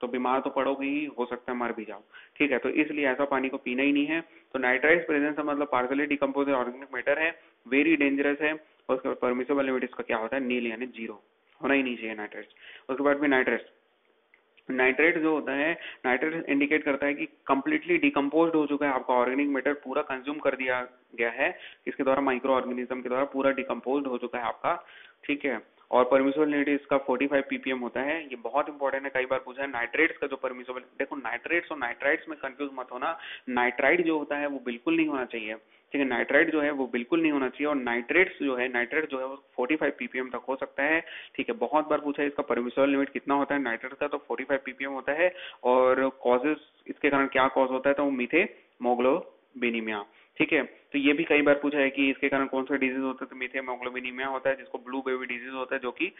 Speaker 1: तो बीमार तो पड़ोगे ही, हो सकता है मर भी जाओ। ठीक है तो इसलिए ऐसा पानी को पीना ही नहीं है। तो नाइट्राइट्स प्रेजेंस मतलब पार्सली डिकम्पोज ऑर्गेनिक मैटर है वेरी डेंजरस है। उसके बाद परमिसेबल लिमिट इसका क्या होता है? नील यानी ज़ीरो होना ही नहीं चाहिए नाइट्राइट्स उसके बाद भी नाइट्राइट्स नाइट्रेट जो होता है, नाइट्रेट इंडिकेट करता है कि कंप्लीटली डिकम्पोज हो चुका है, आपका ऑर्गेनिक मैटर पूरा कंज्यूम कर दिया गया है, इसके द्वारा माइक्रो ऑर्गेनिज्म के द्वारा पूरा डिकम्पोज हो चुका है आपका, ठीक है? और परमिसेबल लिमिट इसका 45 पीपीएम होता है, ये बहुत इंपॉर्टेंट है, कई बार पूछा है नाइट्रेट्स का जो परमिसेबल देखो नाइट्रेट्स और नाइट्राइट्स में कंफ्यूज मत होना नाइट्राइट जो होता है वो बिल्कुल नहीं होना चाहिए। ठीक है नाइट्राइट जो है वो बिल्कुल नहीं होना चाहिए और नाइट्रेट्स जो है नाइट्रेट जो है वो 45 पीपीएम तक हो सकता है। ठीक है, बहुत बार पूछा है इसका परमिसेबल लिमिट कितना होता है नाइट्रेट का तो 45 पीपीएम होता है और कॉजेस इसके कारण क्या कॉज होता है तो मीथे मोग्लोबिनीमिया ठीक है तो ये भी कई बार पूछा है कि इसके कारण कौन सा डिज़ीज़ होता है तो मीथेमोग्लोबिनीमिया होता है, जिसको ब्लू बेबी डिज़ीज़ होता है, जो कि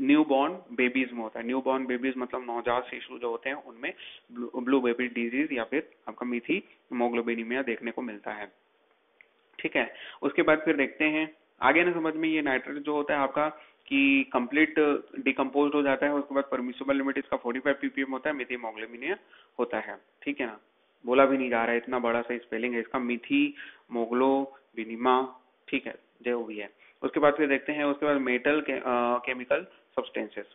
Speaker 1: न्यू बॉर्न बेबीज में होता है। न्यू बॉर्न बेबीज मतलब नवजात शिशु जो होते हैं, उनमें ब्लू बेबी डिज़ीज़ या फिर आपका मीथी मोग्लोबिनीमिया देखने को मिलता है। ठीक है? उसके बाद फिर देखते हैं। आगे ना समझ में ये नाइट्रेट जो होता है आपका कि कंप्लीट डिकम्पोज हो जाता है उसके बाद परमिसेबल लिमिट इसका 45 पीपीएम होता है मिथी मोग्लोमिनिया होता है। ठीक है ना? बोला भी नहीं जा रहा है इतना बड़ा सा स्पेलिंग है इसका। मिथी मोग्लो बिनिमा ठीक है जो भी है। उसके बाद फिर देखते हैं उसके बाद मेटल के, आ, केमिकल सब्सटेंसेस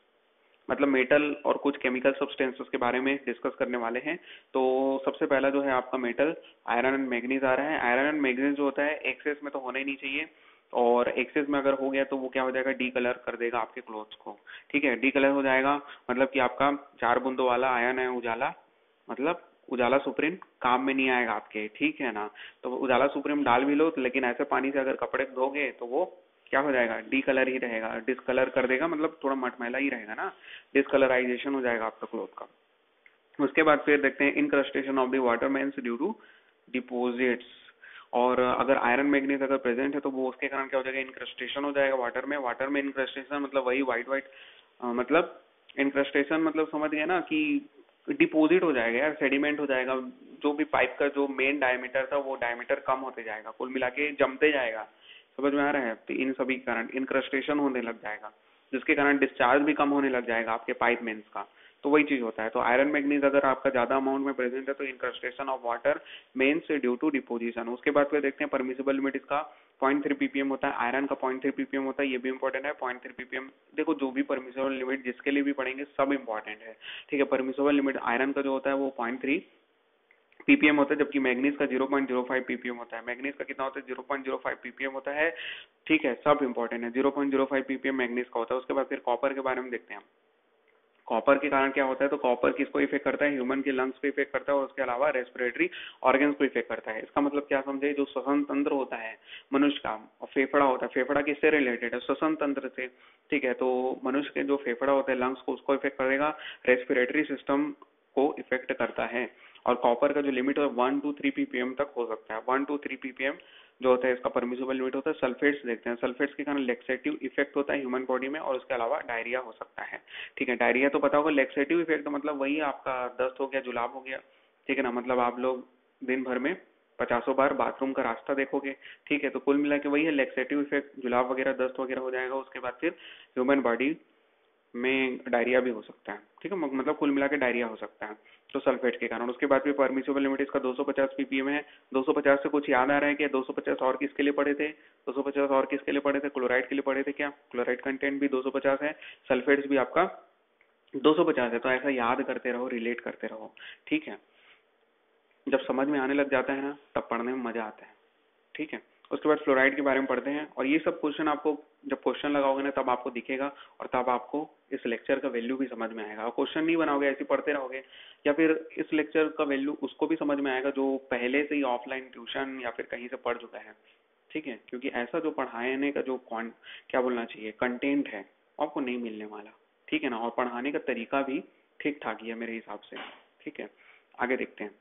Speaker 1: मतलब मेटल और कुछ केमिकल सब्सटेंसेस के बारे में डिस्कस करने वाले हैं। तो सबसे पहला जो है आपका मेटल आयरन एंड मैग्नीज आ रहा है। आयरन एंड मैग्नीज जो होता है एक्सेस में तो होना ही नहीं चाहिए। और एक्सेस में अगर हो गया तो वो क्या हो जाएगा? डी कलर कर देगा आपके क्लोथ्स को। ठीक है? डी कलर हो जाएगा मतलब कि आपका चार बुंदों वाला आयन है उजाला मतलब उजाला सुप्रीम काम में नहीं आएगा आपके। ठीक है ना? तो उजाला सुप्रीम डाल भी लो, लेकिन ऐसे पानी से अगर कपड़े धोगे तो वो क्या हो जाएगा? डी कलर ही रहेगा। डिसकलर कर देगा मतलब थोड़ा मटमैला ही रहेगा ना? डिसकलराइजेशन हो जाएगा आपका क्लोथ का। उसके बाद फिर देखते हैं incrustation of the water mains due to deposits और अगर आयरन मैग्नीज अगर प्रेजेंट है तो वो उसके कारण क्या हो जाएगा? इनक्रस्टेशन हो जाएगा वाटर में। वाटर में इनक्रस्टेशन मतलब वही व्हाइट व्हाइट मतलब इंक्रस्टेशन मतलब समझ गए ना कि डिपोजिट हो जाएगा यार सेडिमेंट हो जाएगा। जो भी पाइप का जो मेन डायमीटर था, वो डायमीटर कम होते जाएगा। कुल मिला के जमते जाएगा। समझ में आ रहा है? तो इन सभी कारण इनक्रस्टेशन होने लग जाएगा, जिसके कारण डिस्चार्ज भी कम होने लग जाएगा आपके पाइप मेन्स का। तो वही चीज़ होता है। तो आयरन मैग्नीज अगर आपका ज़्यादा अमाउंट में प्रेजेंट है तो incrustation of water mains due to deposition उसके बाद फिर देखते हैं परमिसिबल लिमिट इसका पॉइंट थ्री पीपीएम होता है। आयरन का पॉइंट थ्री पीपीएम होता है, ये भी इंपॉर्टेंट है। पॉइंट थ्री पीपीएम देखो जो भी परमिसिबल लिमिट जिसके लिए भी पढ़ेंगे सब इंपॉर्टेंट है। ठीक है परमिसिबल लिमिट आयरन का जो होता है, वो पॉइंट थ्री पीपीएम होता है, जबकि मैग्नीज का 0.05 पीपीएम होता है। मैग्नीज का कितना होता है? 0.05 पीपीएम होता है। ठीक है, सब इंपॉर्टेंट है। 0.05 पीपीएम मैग्नीज का होता है। उसके बाद फिर कॉपर के बारे में देखते हैं कॉपर के कारण क्या होता है? तो कॉपर किसको इफ़ेक्ट करता है? ह्यूमन के लंग्स को इफ़ेक्ट करता है। और उसके अलावा रेस्पिरेटरी ऑर्गन्स को इफ़ेक्ट करता है। इसका मतलब क्या समझे? जो श्वसन तंत्र होता है, मनुष्य का, और फेफड़ा होता है। फेफड़ा किससे रिलेटेड है? श्वसन तंत्र से। ठीक है तो मनुष्य के जो फेफड़ा होता है लंग्स को उसको इफ़ेक्ट करेगा। रेस्पिरेटरी सिस्टम को इफ़ेक्ट करता है। और कॉपर का जो लिमिट है वन टू थ्री पीपीएम तक हो सकता है। वन टू थ्री पीपीएम जो होता है, इसका परमिसिबल लिमिट होता है सल्फेट्स देखते हैं। सल्फेट्स के कारण लेक्सेटिव इफ़ेक्ट होता है ह्यूमन बॉडी में और उसके अलावा डायरिया हो सकता है। ठीक है डायरिया तो पता होगा लेक्सेटिव इफ़ेक्ट तो मतलब वही आपका दस्त हो गया, जुलाब हो गया। ठीक है ना मतलब आप लोग दिन भर में पचासों बार बाथरूम का रास्ता देखोगे। ठीक है तो कुल मिला के वही है लेक्सेटिव इफ़ेक्ट जुलाब वगैरह, दस्त वगैरह हो जाएगा। उसके बाद फिर ह्यूमन बॉडी में डायरिया भी हो सकता है, ठीक है? मतलब कुल मिला के डायरिया हो सकता है तो सल्फेट के कारण। उसके बाद भी परमिसिबल लिमिट इसका 250 पीपीएम है। 250 से कुछ याद आ रहा है क्या 250 और किसके लिए पड़े थे? 250 और किसके लिए पड़े थे? क्लोराइड के लिए पड़े थे क्या? क्लोराइड कंटेंट भी 250 है सल्फेट्स भी आपका 250 है तो ऐसा याद करते रहो रिलेट करते रहो, ठीक है? जब समझ में आने लग जाता है ना, तब पढ़ने में मज़ा आता है, ठीक है? उसके बाद फ्लोराइड के बारे में पढ़ते हैं और ये सब क्वेश्चन आपको जब क्वेश्चन लगाओगे ना, तब आपको दिखेगा और तब आपको इस लेक्चर का वैल्यू भी समझ में आएगा। और क्वेश्चन नहीं बनाओगे, ऐसे पढ़ते रहोगे या फिर इस लेक्चर का वैल्यू उसको भी समझ में आएगा जो पहले से ही ऑफलाइन ट्यूशन या फिर कहीं से पढ़ चुका है। ठीक है? क्योंकि ऐसा जो पढ़ाने का जो क्या बोलना चाहिए कंटेंट है, आपको नहीं मिलने वाला। ठीक है ना? और पढ़ाने का तरीका भी ठीक ठाक ही है मेरे हिसाब से। ठीक है? आगे देखते हैं।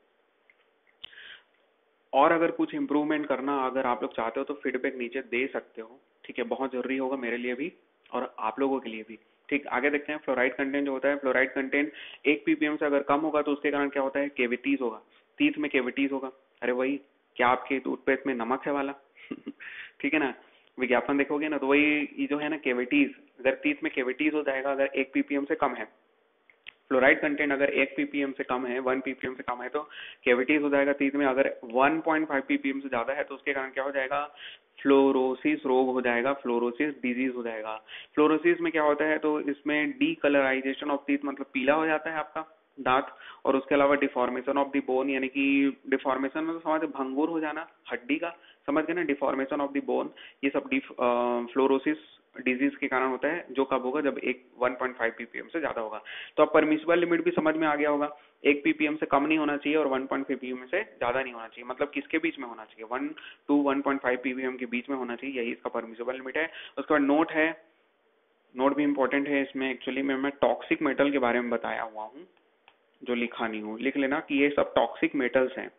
Speaker 1: और अगर कुछ इम्प्रूवमेंट करना अगर आप लोग चाहते हो तो फीडबैक नीचे दे सकते हो। ठीक है, बहुत ज़रूरी होगा मेरे लिए भी और आप लोगों के लिए भी। ठीक, आगे देखते हैं फ्लोराइड कंटेंट जो होता है फ्लोराइड कंटेंट एक पीपीएम से अगर कम होगा तो उसके कारण क्या होता है? केविटीज होगा। तीत में केविटीज होगा। अरे वही, क्या आपके टूथपेस्ट में नमक है वाला? ठीक है ना? विज्ञापन देखोगे ना तो वही जो है ना केविटीज अगर तीत में केविटीज हो जाएगा, अगर एक पीपीएम से कम है फ्लोराइड कंटेंट अगर एक पीपीएम से कम है वन पीपीएम से कम है तो कैविटीज हो जाएगा तीस में। अगर 1.5 पीपीएम से ज़्यादा है तो उसके कारण क्या हो जाएगा? फ्लोरोसिस रोग हो जाएगा फ्लोरोसिस डिज़ीज़ हो जाएगा। फ्लोरोसिस में क्या होता है तो इसमें डी कलराइजेशन ऑफ़ टीथ मतलब पीला हो जाता है आपका दांत, और उसके अलावा डिफॉर्मेशन ऑफ़ दी बोन यानी कि डिफॉर्मेशन में तो समझ, भंगुर हो जाना, हड्डी का। समझ गए ना डिफॉर्मेशन ऑफ़ दी बोन ये सब फ्लोरोसिस डिज़ीज़ के कारण होता है, जो कब होगा? जब एक 1.5 पीपीएम से ज़्यादा होगा। तो अब परमिसिबल लिमिट भी समझ में आ गया होगा। एक पीपीएम से कम नहीं होना चाहिए और 1.5 पीपीएम से ज़्यादा नहीं होना चाहिए। मतलब किसके बीच में होना चाहिए? वन टू वन पीपीएम के बीच में होना चाहिए, यही इसका परमिसिबल लिमिट है। उसके बाद नोट है। नोट भी इंपॉर्टेंट है इसमें। एक्चुअली में, मैं टॉक्सिक मेटल के बारे में बताया हुआ हूँ, जो लिखा नहीं हूँ। लिख लेना कि ये सब टॉक्सिक मेटल्स हैं।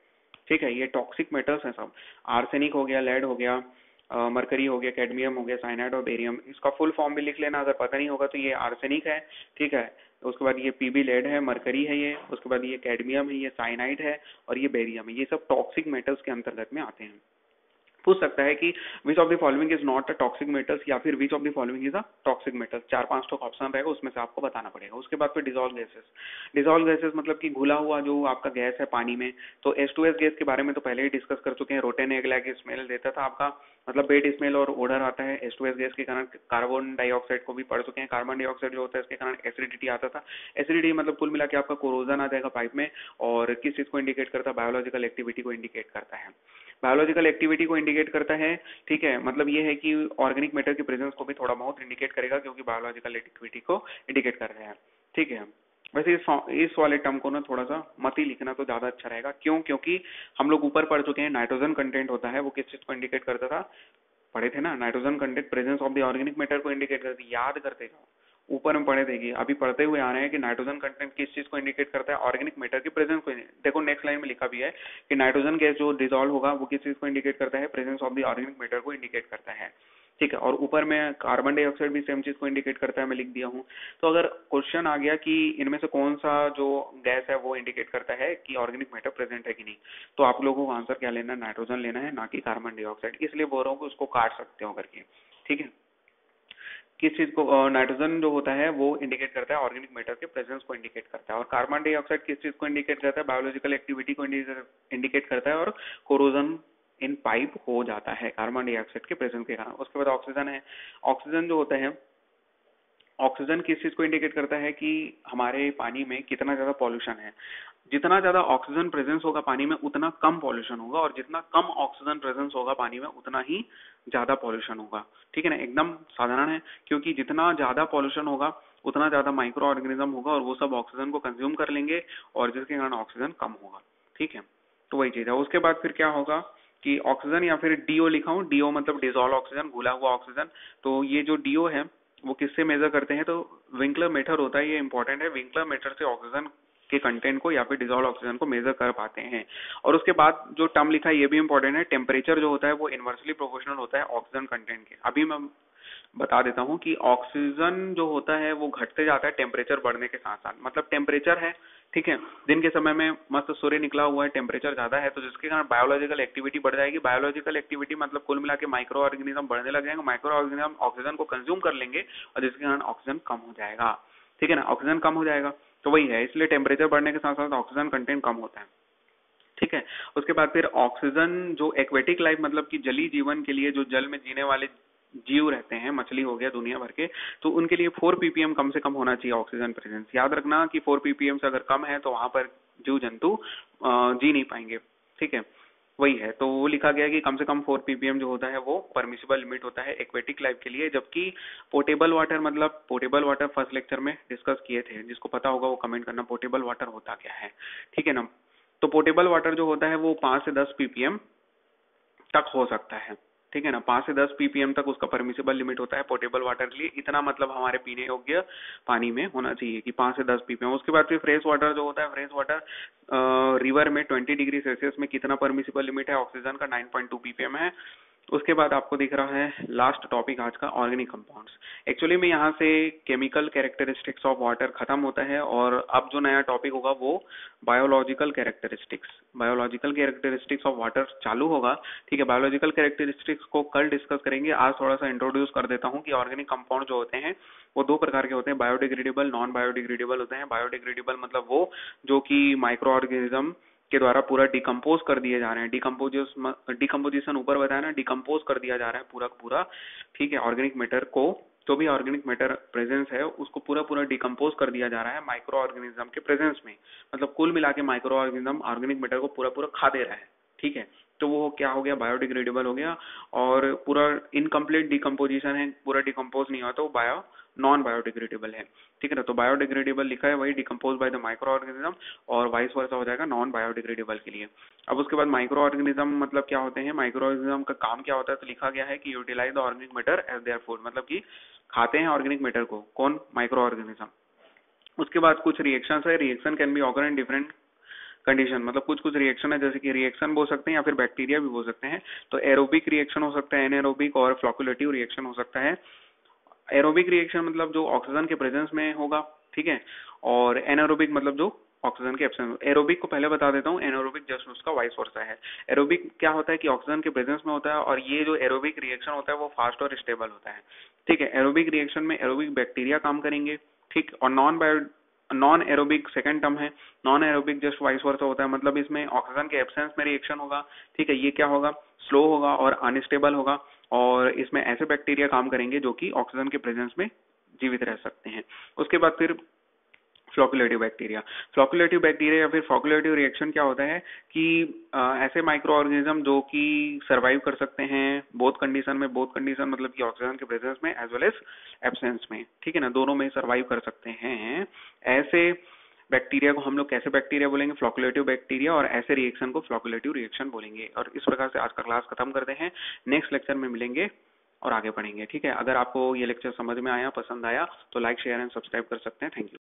Speaker 1: ठीक है, ये टॉक्सिक मेटल्स हैं सब। आर्सेनिक हो गया लेड हो गया मरकरी हो गया कैडमियम हो गया साइनाइड और बेरियम इसका फुल फॉर्म भी लिख लेना, अगर पता नहीं होगा तो ये आर्सेनिक है, ठीक है। उसके बाद ये पीबी लेड है मरकरी है ये। उसके बाद ये कैडमियम है, ये साइनाइड है और ये बेरियम है। ये सब टॉक्सिक मेटल्स के अंतर्गत में आते हैं। पूछ सकता है कि which of the following is not a toxic metals या फिर which of the following is a toxic metals चार पाँच टॉक ऑप्शन रहेगा उसमें से आपको बताना पड़ेगा। उसके बाद फिर डिजोल्व गैसेस डिजोल्व गैसेस मतलब कि घुला हुआ जो आपका गैस है पानी में तो एस टू एस गैस के बारे में तो पहले ही डिस्कस कर चुके हैं। रोटेन एगला स्मेल देता था आपका। मतलब बेड स्मेल और ओडर आता है एस गैस के कारण कार्बन डाइऑक्साइड को भी पढ़ चुके हैं। कार्बन डाइऑक्साइड जो होता है, इसके कारण एसिडिटी आता था। एसिडिटी मतलब कुल मिला के आपका कोरोजन आ जाएगा पाइप में और किस चीज़ को इंडिकेट करता है? बायोलॉजिकल एक्टिविटी को इंडिकेट करता है। बायोलॉजिकल एक्टिविटी को इंडिकेट करता है, ठीक है मतलब ये है कि ऑर्गेनिक मैटर की प्रेजेंस को भी थोड़ा बहुत इंडिकेट करेगा, क्योंकि बायोलॉजिकल एक्टिविटी को इंडिकेट कर रहे हैं, ठीक है। वैसे इस इस वाले टर्म को ना थोड़ा सा मत ही लिखना तो ज़्यादा अच्छा रहेगा। क्यों? क्योंकि हम लोग ऊपर पढ़ चुके हैं नाइट्रोजन कंटेंट होता है, वो किस चीज़ को इंडिकेट करता था? पढ़े थे ना? Nitrogen content presence of the organic matter को इंडिकेट करती याद करते जाओ ऊपर में पढ़े थे अभी पढ़ते हुए आ रहे हैं कि नाइट्रोजन कंटेंट किस चीज़ को इंडिकेट करता है? ऑर्गेनिक मैटर की प्रेजेंस को देखो नेक्स्ट लाइन में लिखा भी है कि नाइट्रोजन गैस जो डिजोल्व होगा, वो किस चीज़ को इंडिकेट करता है? Presence of the organic matter को इंडिकेट करता है। ठीक है? और ऊपर में कार्बन डाइऑक्साइड भी सेम चीज़ को इंडिकेट करता है, मैं लिख दिया हूँ। तो अगर क्वेश्चन आ गया कि इनमें से कौन सा जो गैस है, वो इंडिकेट करता है कि ऑर्गेनिक मैटर प्रेजेंट है कि नहीं? तो आप लोगों को आंसर क्या लेना है? नाइट्रोजन लेना है, ना कि कार्बन डाइऑक्साइड इसलिए बोल रहा हूँ कि उसको काट सकते हो करके। ठीक है? किस चीज़ को नाइट्रोजन जो होता है, वो इंडिकेट करता है ऑर्गेनिक मैटर के प्रेजेंस को इंडिकेट करता है। और कार्बन डाइऑक्साइड किस चीज़ को इंडिकेट करता है? बायोलॉजिकल एक्टिविटी को इंडिकेट करता है और कोरोजन इन पाइप हो जाता है कार्बन डाइऑक्साइड के प्रेजेंस के कारण। उसके बाद ऑक्सीजन है। ऑक्सीजन जो होता है ऑक्सीजन किस चीज़ को इंडिकेट करता है कि हमारे पानी में कितना ज़्यादा पॉल्यूशन है? जितना ज़्यादा ऑक्सीजन प्रेजेंस होगा पानी में, उतना कम पॉल्यूशन होगा और जितना कम ऑक्सीजन प्रेजेंस होगा पानी में, उतना ही ज़्यादा पॉल्यूशन होगा। ठीक है ना? एकदम साधारण है, क्योंकि जितना ज़्यादा पॉल्यूशन होगा, उतना ज़्यादा माइक्रो ऑर्गेनिज्म होगा और वो सब ऑक्सीजन को कंज्यूम कर लेंगे और जिसके कारण ऑक्सीजन कम होगा। ठीक है? तो वही चीज़ है। उसके बाद फिर क्या होगा कि ऑक्सीजन या फिर डीओ लिखा हूँ। डीओ मतलब डिजोल्व ऑक्सीजन घुला हुआ ऑक्सीजन तो ये जो डीओ है, वो किससे मेजर करते हैं? तो विंकलर मेथड होता है, ये इंपॉर्टेंट है। विंकलर मेथड से ऑक्सीजन के कंटेंट को या फिर डिजोल्व ऑक्सीजन को मेजर कर पाते हैं। और उसके बाद जो टर्म लिखा है, ये भी इंपॉर्टेंट है टेम्परेचर जो होता है, वो इनवर्सली प्रोपोर्शनल होता है ऑक्सीजन कंटेंट के। अभी मैं बता देता हूँ कि ऑक्सीजन जो होता है, वो घटते जाता है टेम्परेचर बढ़ने के साथ साथ मतलब टेम्परेचर है, ठीक है? दिन के समय में मस्त सूर्य निकला हुआ है टेम्परेचर ज़्यादा है तो जिसके कारण बायोलॉजिकल एक्टिविटी बढ़ जाएगी। बायोलॉजिकल एक्टिविटी मतलब कुल मिला के माइक्रो ऑर्गेनिज्म बढ़ने लग जाएँगे माइक्रो ऑर्गेनिज्म ऑक्सीजन को कंज्यूम कर लेंगे, और जिसके कारण ऑक्सीजन कम हो जाएगा। ठीक है ना? ऑक्सीजन कम हो जाएगा। तो वही है, इसलिए टेम्परेचर बढ़ने के साथ साथ ऑक्सीजन कंटेंट कम होता है। ठीक है? उसके बाद फिर ऑक्सीजन जो एक्वेटिक लाइफ मतलब कि जली जीवन के लिए जो जल में जीने वाले जीव रहते हैं, मछली हो गया, दुनिया भर के तो उनके लिए फोर पीपीएम कम से कम होना चाहिए ऑक्सीजन प्रेजेंस याद रखना कि फोर पीपीएम से अगर कम है तो वहाँ पर जीव जंतु जी नहीं पाएँगे। ठीक है? वही है। तो वो लिखा गया कि कम से कम फोर पीपीएम जो होता है, वो परमिसिबल लिमिट होता है एक्वेटिक लाइफ के लिए, जबकि पोर्टेबल वाटर मतलब पोर्टेबल वाटर फ़र्स्ट लेक्चर में डिस्कस किए थे। जिसको पता होगा वो कमेंट करना पोर्टेबल वाटर होता क्या है। ठीक है ना? तो पोर्टेबल वाटर जो होता है, वो पाँच से दस पीपीएम तक हो सकता है। ठीक है ना, पाँच से दस पीपीएम तक उसका परमिसिबल लिमिट होता है पोर्टेबल वाटर के लिए। इतना मतलब हमारे पीने योग्य पानी में होना चाहिए कि पाँच से दस पीपीएम उसके बाद फिर फ्रेश वाटर जो होता है फ्रेश वाटर रिवर में ट्वेंटी डिग्री सेल्सियस में कितना परमिसेबल लिमिट है? ऑक्सीजन का नाइन पॉइंट टू पीपीएम है। उसके बाद आपको दिख रहा है लास्ट टॉपिक आज का ऑर्गेनिक कंपाउंड्स एक्चुअली में यहाँ से केमिकल कैरेक्टरिस्टिक्स ऑफ़ वाटर खत्म होता है और अब जो नया टॉपिक होगा वो biological characteristics biological characteristics of water चालू होगा. ठीक है बायोलॉजिकल कैरेक्टरिस्टिक्स को कल डिस्कस करेंगे. आज थोड़ा सा इंट्रोड्यूस कर देता हूँ कि ऑर्गेनिक कंपाउंड जो होते हैं, वो दो प्रकार के होते हैं. बायोडिग्रेडेबल नॉन बायोडिग्रेडेबल होते हैं. बायोडिग्रेडेबल मतलब वो जो कि माइक्रो ऑर्गेनिज्म के द्वारा पूरा डिकम्पोज कर दिए जा रहे हैं। डिकम्पोज डिकम्पोजिशन ऊपर बताया ना डिकम्पोज कर दिया जा रहा है पूरा पूरा। ठीक है ऑर्गेनिक मैटर को, जो भी ऑर्गेनिक मैटर प्रेजेंस है, उसको पूरा पूरा डिकम्पोज कर दिया जा रहा है माइक्रो ऑर्गेनिज्म के प्रेजेंस में। मतलब कुल मिला के माइक्रो ऑर्गेनिज्म ऑर्गेनिक मैटर को पूरा पूरा खा दे रहा है। ठीक है? तो वो क्या हो गया? बायोडिग्रेडेबल हो गया और पूरा इनकम्प्लीट डिकम्पोजिशन है, पूरा डिकम्पोज नहीं हुआ तो बायो नॉन बायोडिग्रेडेबल है। ठीक है ना? तो बायोडिग्रेडेबल लिखा है, वही decompose by the micro organism और वाइस वर्षा हो जाएगा नॉन बायोडिग्रेडेबल के लिए। अब उसके बाद माइक्रो ऑर्गेनिज्म मतलब क्या होते हैं? माइक्रो ऑर्गेनिज्म का काम क्या होता है? तो लिखा गया है कि utilize the organic matter as their food मतलब कि खाते हैं ऑर्गेनिक मैटर को। कौन? माइक्रो ऑर्गेनिज्म उसके बाद कुछ रिएक्शन है। Reaction can be occur in different condition मतलब कुछ कुछ रिएक्शन है, जैसे कि रिएक्शन बोल सकते हैं या फिर बैक्टीरिया भी बोल सकते हैं। तो एरोबिक रिएक्शन हो सकता है एनएरोबिक और फ्लॉकुलेटिव रिएक्शन हो सकता है। एरोबिक रिएक्शन मतलब जो ऑक्सीजन के प्रेजेंस में होगा, ठीक है? और एनएरोबिक मतलब जो ऑक्सीजन के एब्सेंस एरोबिक को पहले बता देता हूँ एनोरोबिक जस्ट उसका वाइस वर्सा है। एरोबिक क्या होता है कि ऑक्सीजन के प्रेजेंस में होता है और ये जो एरोबिक रिएक्शन होता है, वो फास्ट और स्टेबल होता है। ठीक है एरोबिक रिएक्शन में एरोबिक बैक्टीरिया काम करेंगे, ठीक? और non bio non aerobic second term है non aerobic just vice versa होता है मतलब इसमें ऑक्सीजन के एब्सेंस में रिएक्शन होगा, ठीक है, ये क्या होगा स्लो होगा और अनस्टेबल होगा और इसमें ऐसे बैक्टीरिया काम करेंगे जो कि ऑक्सीजन के प्रेजेंस में जीवित रह सकते हैं। उसके बाद फिर फ्लोकुलेटिव बैक्टीरिया फ्लोकुलेटिव बैक्टीरिया या फिर फ्लोकुलेटिव रिएक्शन क्या होता है कि आ, ऐसे माइक्रो ऑर्गेनिज्म जो कि सर्वाइव कर सकते हैं बोथ कंडीशन में बोथ कंडीशन मतलब कि ऑक्सीजन के प्रेजेंस में एज वेल एज एब्सेंस में ठीक है ना? दोनों में सर्वाइव कर सकते हैं। ऐसे बैक्टीरिया को हम लोग कैसे बैक्टीरिया बोलेंगे? फ्लोकुलेटिव बैक्टीरिया और ऐसे रिएक्शन को फ्लोकुलेटिव रिएक्शन बोलेंगे। और इस प्रकार से आज का क्लास खत्म करते हैं। नेक्स्ट लेक्चर में मिलेंगे और आगे पढ़ेंगे ठीक है? अगर आपको ये लेक्चर समझ में आया पसंद आया तो लाइक शेयर एंड सब्सक्राइब कर सकते हैं। Thank you